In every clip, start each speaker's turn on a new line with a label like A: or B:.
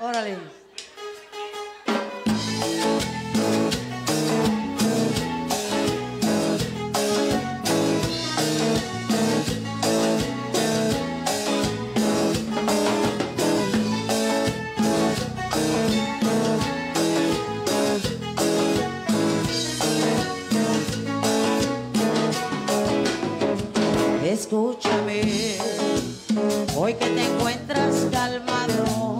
A: Órale. Escúchame, hoy que te encuentras calmado,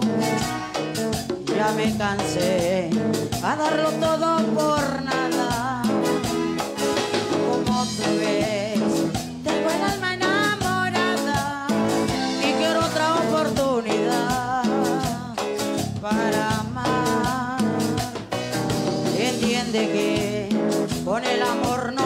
A: me cansé a darlo todo por nada. Como tú ves, tengo el alma enamorada y quiero otra oportunidad para amar. Entiende que con el amor no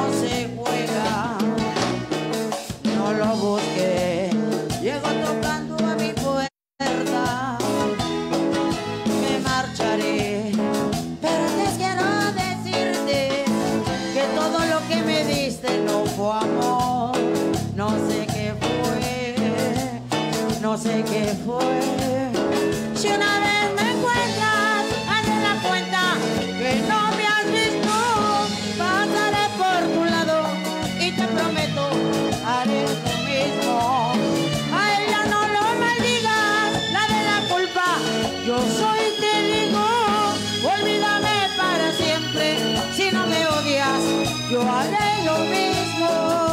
A: no sé qué fue. Si una vez me encuentras, haz de la cuenta que no me has visto. Pasaré por tu lado y te prometo haré lo mismo. A ella no lo maldigas, la de la culpa. Yo soy, te digo, olvídame para siempre. Si no me odias, yo haré lo mismo.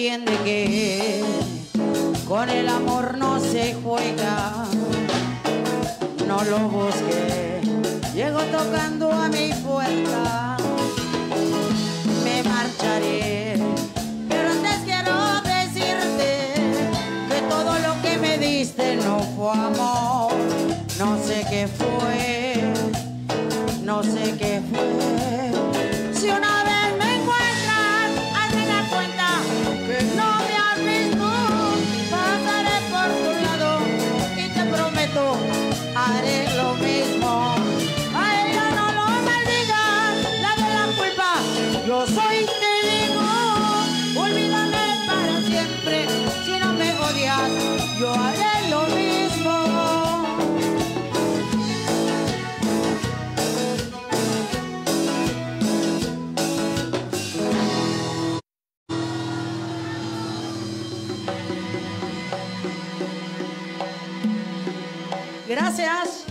A: Entiende que con el amor no se juega, no lo busqué. Llego tocando a mi puerta, me marcharé. Pero antes quiero decirte que todo lo que me diste no fue amor. No sé qué fue, no sé qué fue. Si una vez me haré Gracias.